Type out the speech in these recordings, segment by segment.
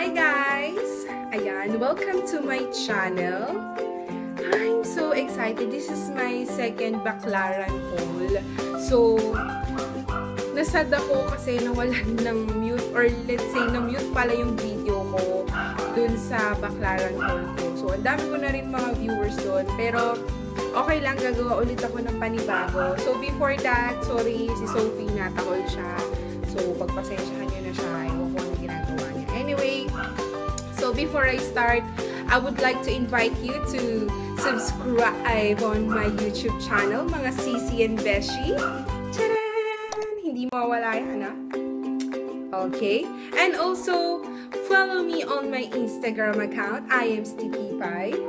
Hi guys! Ayan, welcome to my channel. I'm so excited. This is my second Baclaran haul. So, nasad ako kasi nawalan ng mute or let's say na-mute pala yung video ko dun sa Baclaran haul ko. So, ang dami ko na rin mga viewers doon. Pero, okay lang, gagawa ulit ako ng panibago. So, before that, sorry, si Sophie natahol siya. So, pagpasensyahan nyo na siya. Ewan ko before I start, I would like to invite you to subscribe on my YouTube channel, mga Sisi and Beshi. Tcharan! Hindi mawala yan, ah. Okay? And also, follow me on my Instagram account. I am Sticky Pie.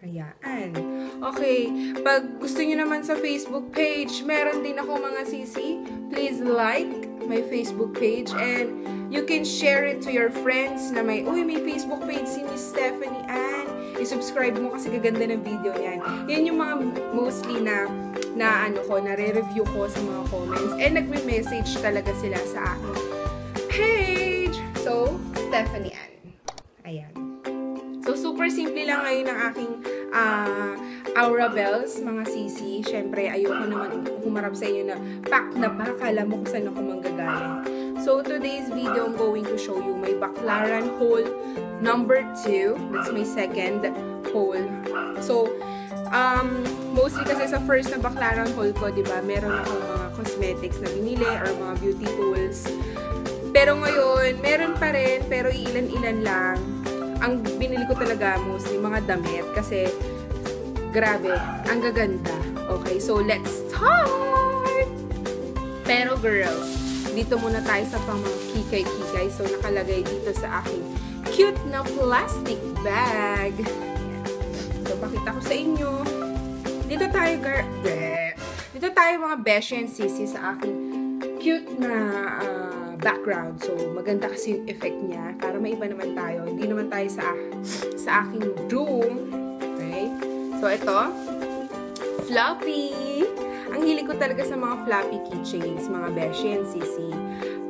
Ayan. Okay. Pag gusto niyo naman sa Facebook page, meron din ako mga sisi. Please like my Facebook page and you can share it to your friends na may, uy, may Facebook page si Miss Stephanie Ann. I-subscribe mo kasi gaganda ng video niyan. Yan yung mga mostly na na ano ko, na re-review ko sa mga comments. And nagme-message talaga sila sa akin page. So, Stephanie Ann. Ayan. So, super simple lang ngayon ang aking uh, Aura Bells, mga sisi. Siyempre, ayoko naman humarap sa inyo na pack na pack. Kala mo kung saan ako manggagaling. So, today's video, I'm going to show you my Baclaran haul number 2. That's my second haul. So, um, mostly kasi sa first na Baclaran haul ko, di ba, meron akong mga cosmetics na binili or mga beauty tools. Pero ngayon, meron pa rin, pero ilan-ilan lang ang binili ko talaga mostly mga damit kasi grabe, ang gaganda. Okay, so let's start! Pero girls, dito muna tayo sa pang kikay-kikay. So nakalagay dito sa aking cute na plastic bag. Ayan. So pakita ko sa inyo. Dito tayo, girl. Dito tayo mga beshi and sisi sa aking cute na uh, background. So, maganda kasi yung effect niya. Para maiba naman tayo. Hindi naman tayo sa, sa aking room. So, ito. Floppy! Ang hilig ko talaga sa mga floppy keychains, mga beshi and sisi.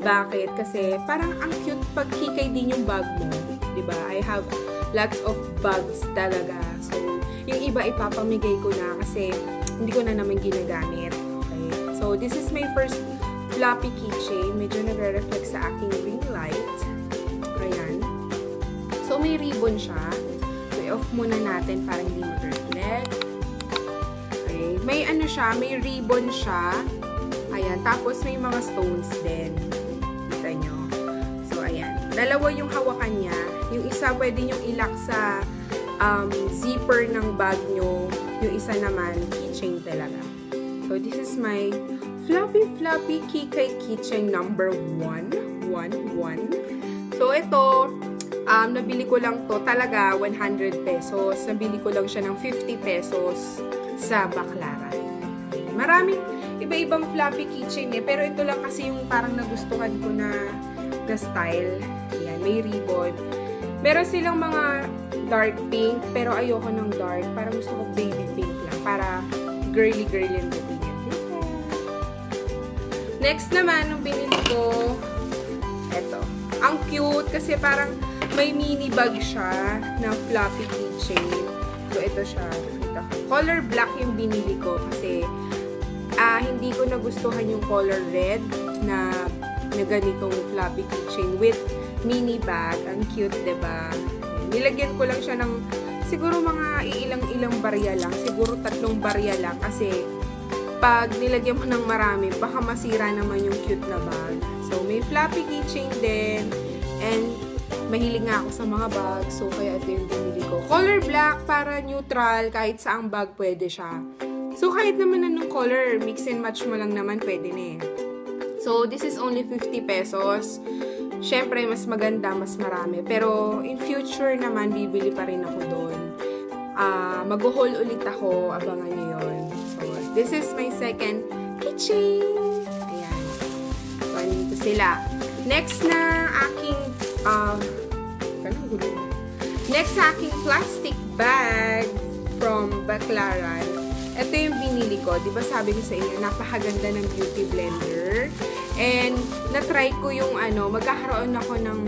Bakit? Kasi parang ang cute pag hikay din yung bag mo. ba diba? I have lots of bags talaga. So, yung iba ipapamigay ko na kasi hindi ko na naman ginagamit. Okay? So, this is my first floppy keychain. Medyo nagre-reflect sa aking ring light. Ayan. So, may ribbon siya. So, i-off muna natin para hindi mag-reflect. Okay. May ano siya, may ribbon siya. Ayan. Tapos, may mga stones din. Kita nyo. So, ayan. Dalawa yung hawakan niya. Yung isa, pwede nyo ilak sa um, zipper ng bag nyo. Yung isa naman, keychain talaga. So, this is my Fluffy Fluffy Kikay Kitchen number 1. 1, 1. So, ito, um, nabili ko lang to talaga 100 pesos. Nabili ko lang siya ng 50 pesos sa Baclaran. Maraming iba-ibang fluffy kitchen eh. Pero ito lang kasi yung parang nagustuhan ko na, na style. Ayan, may ribbon. Meron silang mga dark pink, pero ayoko ng dark. Parang gusto ko baby pink lang. Para girly-girly ang dating. Next naman, nung binili ko, eto. Ang cute kasi parang may mini bag siya na fluffy keychain. So, ito siya. Ito. Color black yung binili ko kasi uh, hindi ko nagustuhan yung color red na, na ganitong fluffy keychain with mini bag. Ang cute, ba diba? Nilagyan ko lang siya ng siguro mga ilang-ilang barya lang. Siguro tatlong barya lang kasi pag nilagyan mo ng marami, baka masira naman yung cute na bag. So, may floppy keychain din. And, mahilig nga ako sa mga bag. So, kaya ito yung binili ko. Color black para neutral. Kahit saang bag pwede siya. So, kahit naman anong color, mix and match mo lang naman, pwede na eh. So, this is only 50 pesos. Siyempre, mas maganda, mas marami. Pero, in future naman, bibili pa rin ako doon. Uh, Mag-haul ulit ako. Abangan niyo yun. This is my second kitchen. Ayan. So, andito sila. Next na aking, uh, Next sa aking plastic bag from Baclaran. Ito yung binili ko. Di ba sabi ko sa inyo, napakaganda ng beauty blender. And, na-try ko yung ano, magkakaroon ako ng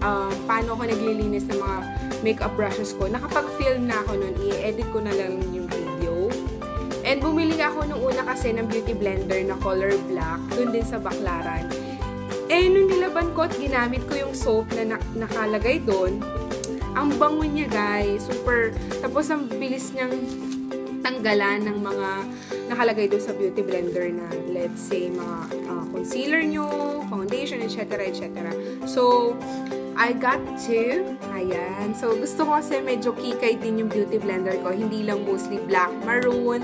um, paano ako naglilinis ng mga makeup brushes ko. Nakapag-film na ako nun, i-edit ko na lang yung video. And bumili ako nung una kasi ng beauty blender na color black, dun din sa Baclaran. Eh, nung nilaban ko at ginamit ko yung soap na nakalagay doon, ang bango niya guys. Super, tapos ang bilis niyang tanggalan ng mga nakalagay doon sa beauty blender na let's say mga uh, concealer nyo, foundation, etc. etc. So, I got two. Ayan. So, gusto ko kasi medyo kikay din yung beauty blender ko. Hindi lang mostly black, maroon,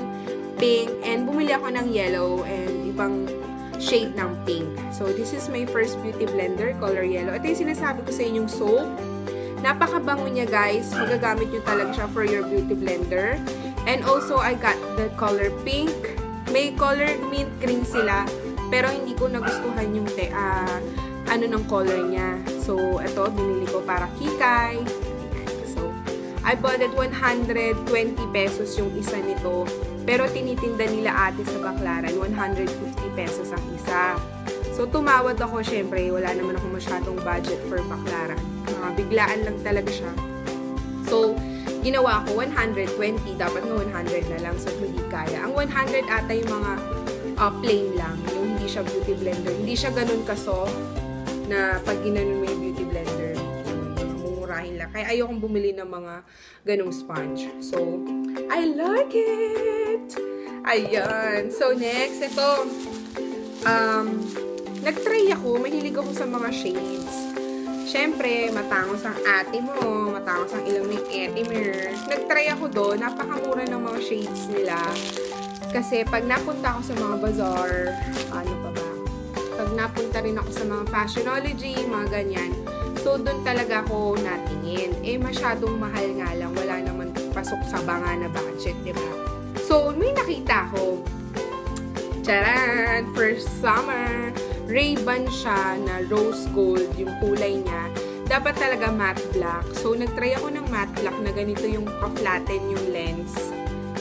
pink, and bumili ako ng yellow and ibang shade ng pink. So, this is my first beauty blender, color yellow. Ito yung sinasabi ko sa inyong soap. Napakabango niya, guys. Magagamit nyo talaga siya for your beauty blender. And also, I got the color pink. May color mint green sila. Pero hindi ko nagustuhan yung te, uh, ano ng color niya. So, ito, binili ko para kikay. So, I bought it 120 pesos yung isa nito. Pero tinitinda nila ate sa Baclaran, 150 pesos ang isa. So, tumawad ako, syempre, wala naman ako masyadong budget for Baclaran. Mga biglaan lang talaga siya. So, ginawa ko 120, dapat nga 100 na lang, so hindi kaya. Ang 100 ata yung mga uh, plain lang, yung hindi siya beauty blender. Hindi siya ganun ka-soft na pag ginanon mo yung beauty mumurahin lang. Kaya ayokong bumili ng mga ganung sponge. So, I like it! Ayan. So, next, ito. Um, nag-try ako. Mahilig ako sa mga shades. Siyempre, matangos ang ate mo. Matangos ang ilong ni ate Mir. Nag-try ako doon. Napakamura ng mga shades nila. Kasi pag napunta ako sa mga bazaar, ano pa ba? Pag napunta rin ako sa mga fashionology, mga ganyan. So, doon talaga ako natingin. Eh, masyadong mahal nga lang. Wala naman pasok sa banga na budget, di ba? So, may nakita ko. Charan! First summer, Ray-Ban siya na rose gold, yung kulay niya. Dapat talaga matte black. So, nagtry ako ng matte black na ganito yung ka-flatten yung lens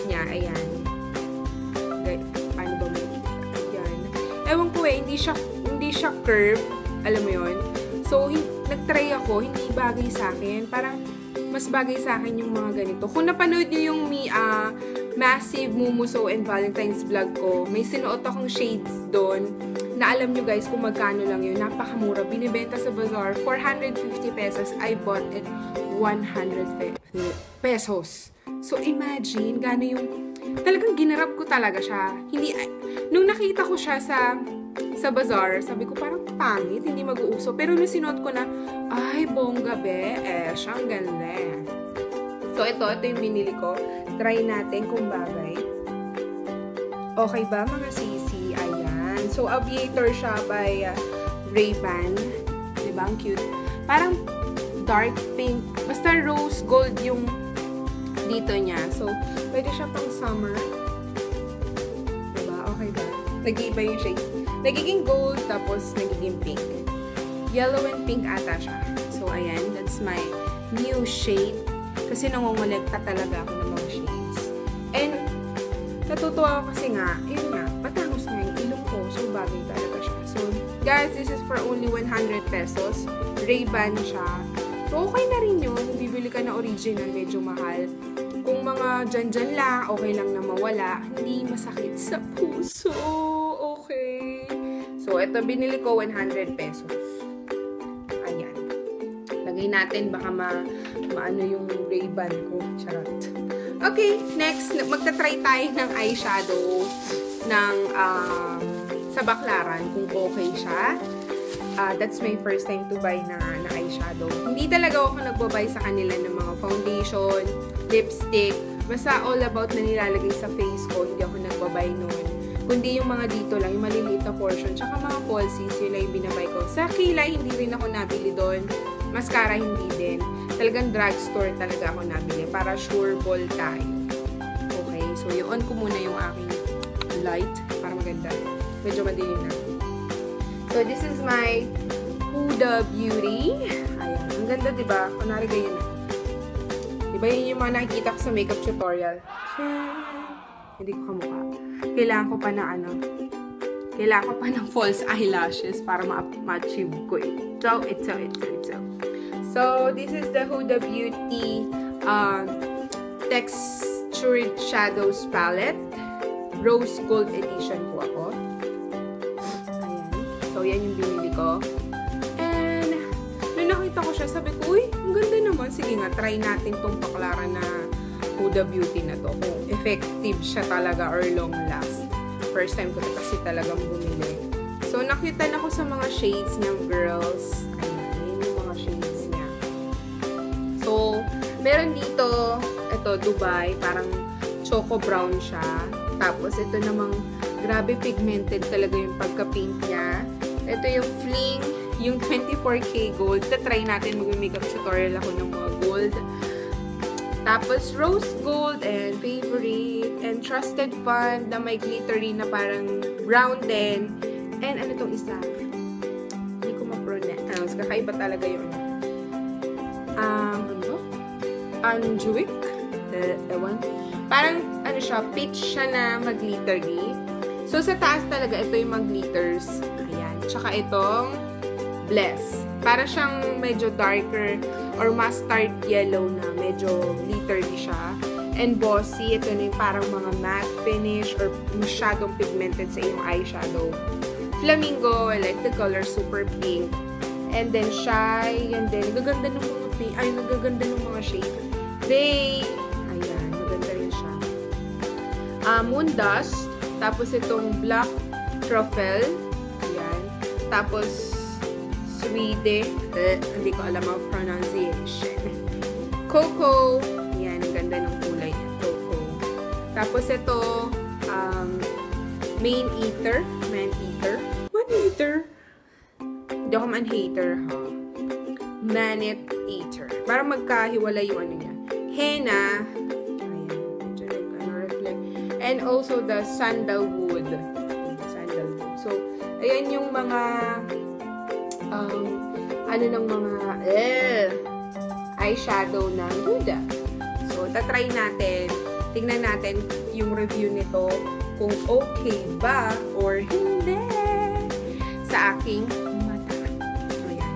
niya. Ayan. Paano ba mo? Ayan. Ewan ko eh, hindi siya, hindi siya curve. Alam mo yon So, nagtry ako, hindi bagay sa akin. Parang, mas bagay sa akin yung mga ganito. Kung napanood niyo yung Mia uh, Massive Mumuso and Valentine's vlog ko, may sinuot akong shades doon na alam nyo guys kung magkano lang yun. Napakamura. Binibenta sa bazaar. 450 pesos. I bought it 100 pesos. So imagine, gano yung talagang ginarap ko talaga siya. Hindi, nung nakita ko siya sa sa bazaar, sabi ko parang pangit, hindi mag-uuso. Pero nung sinuot ko na, ay, bongga be, eh, siyang ganda. So, ito, ito yung binili ko. Try natin kung bagay. Okay ba, mga sisi? Ayan. So, Aviator siya by uh, Ray-Ban. Diba? Ang cute. Parang dark pink. Basta rose gold yung dito niya. So, pwede siya pang summer. Diba? Okay ba? Nag-iiba yung shade. Nagiging gold, tapos nagiging pink. Yellow and pink ata siya. So, ayan. That's my new shade. Kasi nangongolekta talaga ako ng mga shades. And, natutuwa ako kasi nga, yun nga, patangos nga yung ilong ko. So, bagay talaga siya. So, guys, this is for only 100 pesos. Ray-Ban siya. So, okay na rin yun. Kung bibili ka na original, medyo mahal. Kung mga dyan-dyan lang, okay lang na mawala. Hindi masakit sa puso. Ito binili ko 100 pesos. Ayan. Lagay natin, baka ma maano yung Ray-Ban ko. Charot. Okay, next, magta-try tayo ng eyeshadow ng um, sa Baclaran kung okay siya. Uh, that's my first time to buy na, na eyeshadow. Hindi talaga ako nagbabay sa kanila ng mga foundation, lipstick, basta all about na nilalagay sa face ko, hindi ako nagbabay noon. Kundi yung mga dito lang, yung maliliit na portion, tsaka mga falsies, yun lang yung binabay ko. Sa kilay, hindi rin ako nabili doon. Mascara, hindi din. Talagang drugstore talaga ako nabili para sure ball tayo. Okay, so i-on ko muna yung aking light para maganda. Medyo madilim na. So, this is my Huda Beauty. Ayan. Ang ganda, diba? Kunwari ganyan na. Diba yun yung mga nakikita ko sa makeup tutorial? Hindi ko kamukha. Kailangan ko pa na ano, kailangan ko pa ng false eyelashes para ma-achieve ko ito, ito, ito, ito. So, this is the Huda Beauty um, Textured Shadows Palette. Rose Gold Edition po ako. Ayan. So, yan yung binili ko. And, nung nakita ko siya, sabi ko, uy, ang ganda naman. Sige nga, try natin tong paklara na Huda Beauty na to. Kung effective siya talaga or long last. First time ko na kasi talagang bumili. So, nakita na ko sa mga shades niyang girls. So, meron dito, ito, Dubai, parang choco brown siya. Tapos, ito namang, grabe pigmented talaga yung pagka-pink niya. Ito yung fling, yung 24K gold. Ta-try natin mag-makeup tutorial ako ng mga gold. Tapos, rose gold and favorite and trusted fun na may glittery na parang brown din. And ano tong isa? Hindi ko ma-pronounce. Kakaiba talaga yung um, ano? Anjuik? Uh, ewan. Parang, ano siya, peach siya na mag-glittery. So, sa taas talaga, ito yung mag-glitters. Ayan. Tsaka itong Bless. Para siyang medyo darker or mustard yellow na medyo glittery siya. And bossy, ito na yung parang mga matte finish or masyadong pigmented sa iyong eyeshadow. Flamingo, I like the color, super pink. And then, shy, and then, gaganda ng mga pink, ay, nagaganda ng mga shade. Day, ayan, maganda rin siya. Uh, moon dust, tapos itong black truffle, ayan. Tapos, Swede, eh, hindi ko alam ang pronunciation. Coco, ayan, ang ganda ng kulay niya, Coco. Tapos ito, um, main eater, man eater, man eater, hindi ako man hater, ha? Manet eater. Para magkahiwalay yung ano niya. Henna. And also the sandalwood. Sandalwood. So, ayan yung mga um, ano ng mga eh, eyeshadow ng Huda. So, tatry natin, tingnan natin yung review nito kung okay ba or hindi sa aking mata. Ayan.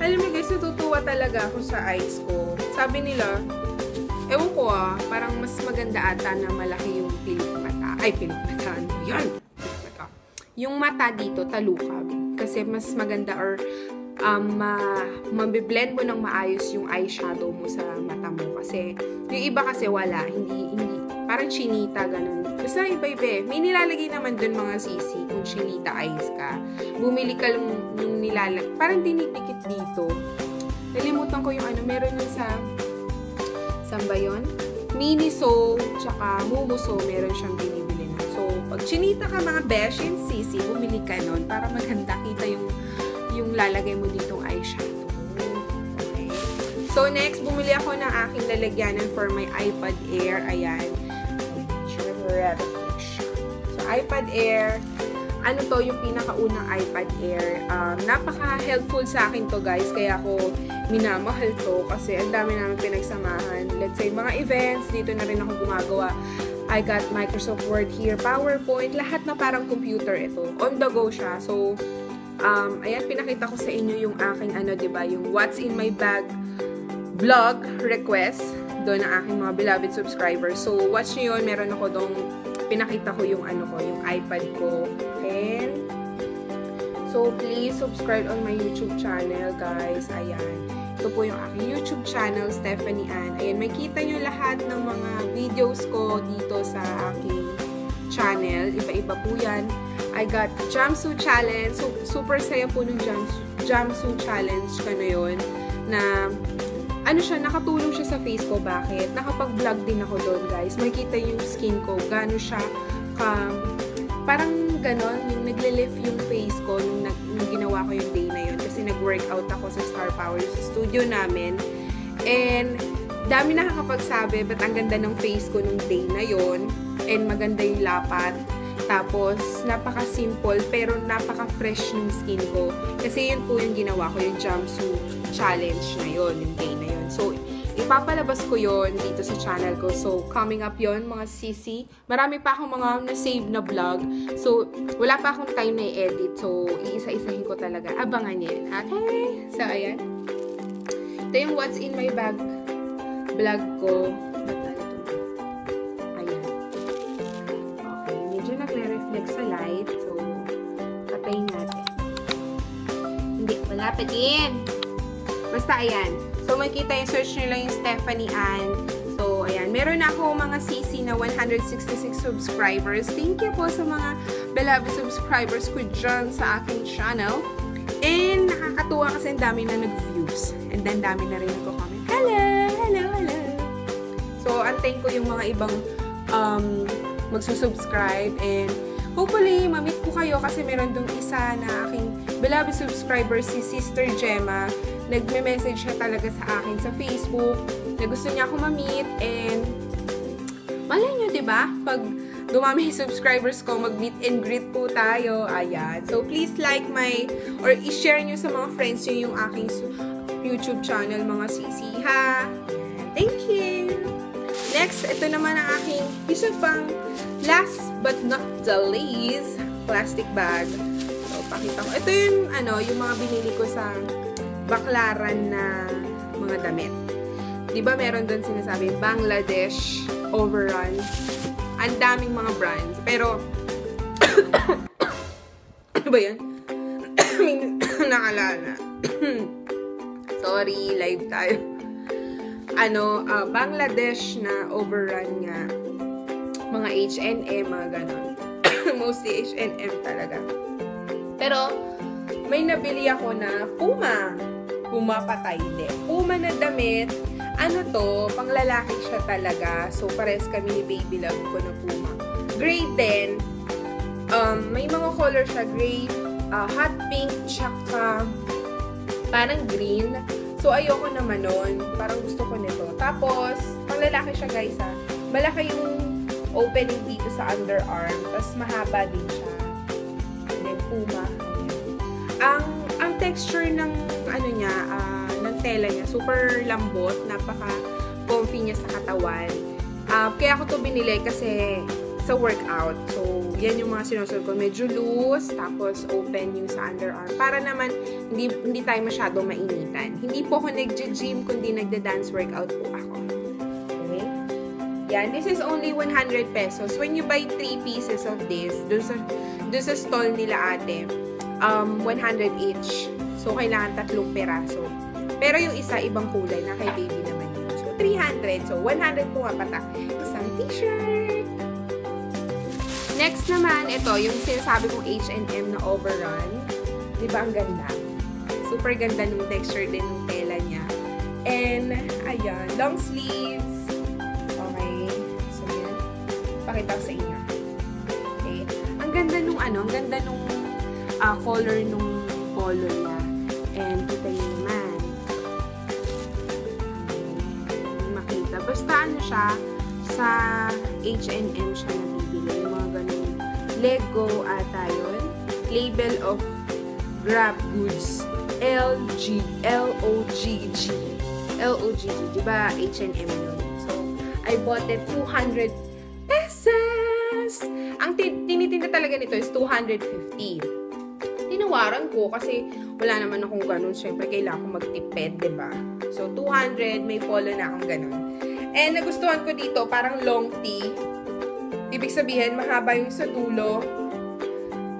Alam mo guys, natutuwa talaga ako sa eyes ko. Sabi nila, ewan ko ah, parang mas maganda ata na malaki yung pilik mata. Ay, pilik mata. Ano yan? Mata. Yung mata dito, talukab. Kasi mas maganda or um, ma mabiblend mo ng maayos yung eyeshadow mo sa mata mo. Kasi, yung iba kasi wala. Hindi, hindi, parang chinita, ganun. Basta iba-iba eh. May nilalagay naman dun mga sisi kung chinita eyes ka. Bumili ka lang yung nilalag. Parang dinidikit dito. Nalimutan ko yung ano, meron yung sa, saan ba yun? Miniso, tsaka Mumuso, meron siyang binibili na. So, pag chinita ka mga besh and sisi, bumili ka nun para maganda kita yung yung lalagay mo ditong eyeshadow. Okay. So, next, bumili ako ng aking lalagyanan for my iPad Air. Ayan. So, iPad Air. Ano to, yung pinakaunang iPad Air. Um, Napaka-helpful sa akin to, guys. Kaya ako minamahal to kasi ang dami namin pinagsamahan. Let's say, mga events, dito na rin ako gumagawa. I got Microsoft Word here, PowerPoint, lahat na parang computer ito. On the go siya. So, um, ayan, pinakita ko sa inyo yung aking, ano, ba diba, yung What's in my bag vlog request doon ng aking mga beloved subscribers. So, watch nyo yun. Meron ako doon, pinakita ko yung, ano ko, yung iPad ko. And, so, please subscribe on my YouTube channel, guys. Ayan. Ito po yung aking YouTube channel, Stephanie Ann. Ayan, makita nyo lahat ng mga videos ko dito sa aking channel. Iba-iba po yan. I got jumpsuit challenge. So, super saya po ng jumpsuit challenge ko na yun. Na, ano siya, nakatulong siya sa face ko. Bakit? Nakapag-vlog din ako doon, guys. Makikita yung skin ko. Gano'n siya ka, parang ganon, yung nagle-lift yung face ko nung, nung ginawa ko yung day na yun. Kasi nag-workout ako sa Star Power studio namin. And, dami nakakapagsabi, ba't ang ganda ng face ko nung day na yon And maganda yung lapat. Tapos, napaka-simple, pero napaka-fresh ng skin ko. Kasi yun po yung ginawa ko, yung jumpsuit challenge na yon yung day na yon So, ipapalabas ko yon dito sa channel ko. So, coming up yon mga sisi. Marami pa akong mga na-save na vlog. So, wala pa akong time na i-edit. So, iisa-isahin ko talaga. Abangan yan. Okay? So, ayan. Ito yung what's in my bag vlog ko. Din. Basta ayan. So, makikita yung search nyo lang yung Stephanie Ann. So, ayan. Meron na ako mga CC na 166 subscribers. Thank you po sa mga beloved subscribers ko dyan sa aking channel. And nakakatuwa kasi ang dami na nag-views. And then dami na rin nagko-comment. Hello! Hello! Hello! So, antayin ko yung mga ibang um, magsusubscribe. And hopefully, mamit ko kayo kasi meron dong isa na aking beloved subscriber, si Sister Gemma. Nagme-message siya talaga sa akin sa Facebook na gusto niya ako ma-meet. And malay nyo, di ba? Pag dumami subscribers ko, mag-meet and greet po tayo. Ayan. So, please like my, or i-share nyo sa mga friends nyo yung aking YouTube channel, mga sisi, ha? Thank you! Next, ito naman ang aking isa pang last but not the least, plastic bag. Pakita ko. Ito yung, ano, yung mga binili ko sa baklaran na mga damit. Di ba meron doon sinasabi, Bangladesh overruns ang daming mga brands. Pero, ano ba yan? Nakalala. Sorry, live tayo. Ano, uh, Bangladesh na overrun nga. Mga H&M, mga ganon. Mostly H&M talaga. Pero, may nabili ako na Puma. Puma patay din. Puma na damit ano to, panglalaki siya talaga. So, pares kami ni Baby Love ko na Puma. Gray din. Um, may mga color siya. Gray, uh, hot pink, tsaka parang green. So, ayoko naman nun. Parang gusto ko nito. Tapos, panglalaki siya guys ha. Malaki yung opening dito sa underarm. Tapos, mahaba din siya. Puma. Ang, ang texture ng ano niya, uh, tela niya. Super lambot, napaka-comfy niya sa katawan. Uh, kaya ako to binili kasi sa workout. So, yan yung mga sinusunod ko. Medyo loose, tapos open yung sa underarm. Para naman, hindi, hindi tayo masyado mainitan. Hindi po ako nag-gym, kundi nagda-dance workout po ako. Okay? Yan. This is only 100 pesos. When you buy 3 pieces of this, dun sa, dun sa stall nila ate, um, 100 each. So, kailangan tatlong peraso. Pero yung isa, ibang kulay na kay baby naman yun. So, 300. So, 100 po nga patak. Isang t-shirt. Next naman, ito, yung sinasabi kong H&M na overrun. Di ba ang ganda? Super ganda ng texture din ng tela niya. And, ayan, long sleeves. Okay. So, yan. Pakita ko sa inyo. Ganda nung ano, ang ganda nung uh, color nung polo niya. And, kita niyo naman Basta ano siya, sa H&M siya nabibili. Yung mga ganun. Lego ata yun. Label of Grab Goods. LG. L-O-G-G. L-O-G-G. Diba? H&M yun. So, I bought it 200 250 tinawaran ko kasi wala naman akong ganun. Siyempre, kailangan ko magtipid, ba diba? So, 200, may polo na akong ganun. And nagustuhan ko dito, parang long tee. Ibig sabihin, mahaba yung sa dulo.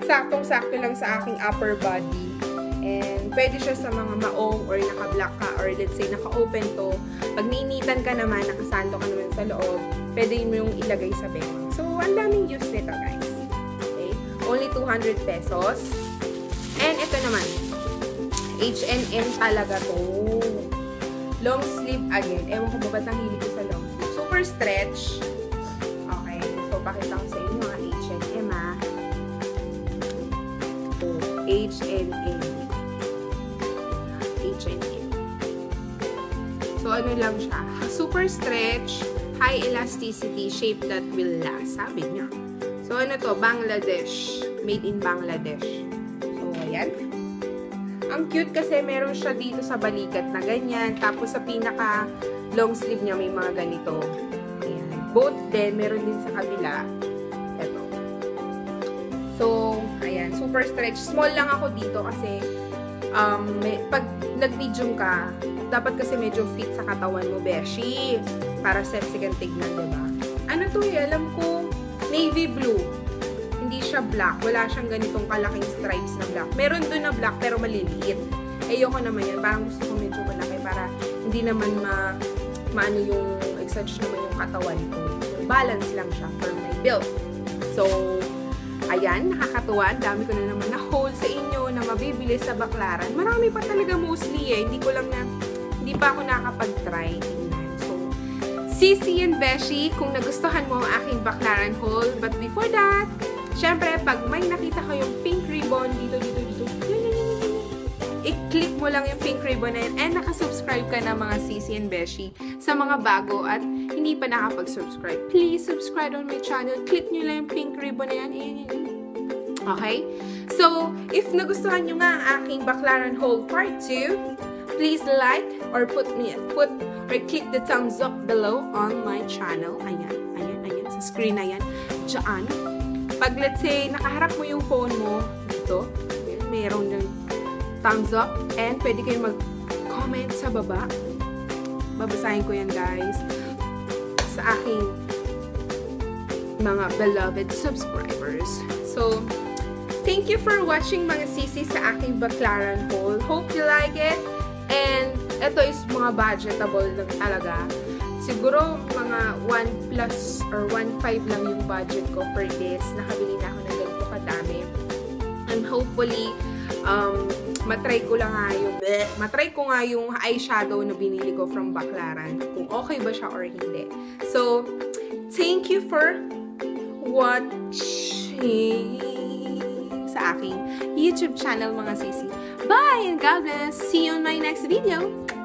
Saktong-sakto lang sa aking upper body. And pwede siya sa mga maong or naka-black ka or let's say naka-open to. Pag niinitan ka naman, nakasanto ka naman sa loob, pwede mo yung ilagay sa bewang. So, ang daming use nito guys. Only 200 pesos. And ito naman, H&M talaga to. Long sleeve again. Ewan ko ba ba't nangilig ko sa long sleeve. Super stretch. Okay. So, pakita ko sa inyo mga H&M ah. Ito. H&M. H&M. So, ano lang siya. Super stretch, high elasticity, shape that will last. Sabi niya. So, ano to? Bangladesh. Made in Bangladesh. So, ayan. Ang cute kasi meron siya dito sa balikat na ganyan. Tapos sa pinaka long sleeve niya may mga ganito. Ayan. Both din, meron din sa kabila. Ito. So, ayan. Super stretch. Small lang ako dito kasi um, may, pag nag-medium ka, dapat kasi medyo fit sa katawan mo, beshi. Para sexy kang tignan, diba? Ano to eh, alam ko, navy blue. Hindi siya black. Wala siyang ganitong kalaking stripes na black. Meron doon na black, pero maliliit. Ayoko naman yan. Parang gusto ko medyo malaki para hindi naman ma maano yung exage naman yung katawan ko. Balance lang siya for my build. So, ayan, nakakatuwa. Dami ko na naman na-hold sa inyo na mabibili sa baklaran. Marami pa talaga mostly eh. Hindi ko lang na, hindi pa ako nakapag-try. Sisi and Beshi, kung nagustuhan mo ang aking baklaran haul. But before that, syempre, pag may nakita ko yung pink ribbon dito, dito, dito, i-click mo lang yung pink ribbon na yan and nakasubscribe ka na mga Sisi and Beshi sa mga bago at hindi pa nakapag-subscribe. Please subscribe on my channel. Click nyo lang yung pink ribbon na yan. Okay? So, if nagustuhan nyo nga ang aking Baklaran Haul Part 2, please like or put me put or click the thumbs up below on my channel. Ayan, ayan, ayan. Sa screen na yan. Diyan. Pag let's say, nakaharap mo yung phone mo dito, meron yung thumbs up and pwede kayo mag-comment sa baba. Babasahin ko yan guys sa aking mga beloved subscribers. So, thank you for watching mga sisi sa aking Baclaran haul. Hope you like it. And ito is mga budgetable lang talaga. Siguro mga 1 plus or 1.5 lang yung budget ko for this. Nakabili na ako ng ganito kadami. And hopefully, um, matry ko lang nga yung, bleh, matry ko nga yung eyeshadow na binili ko from Baclaran. Kung okay ba siya or hindi. So, thank you for watching sa aking YouTube channel mga sisi. Bye and God bless! See you on my next video!